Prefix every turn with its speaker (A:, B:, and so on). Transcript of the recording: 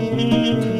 A: Música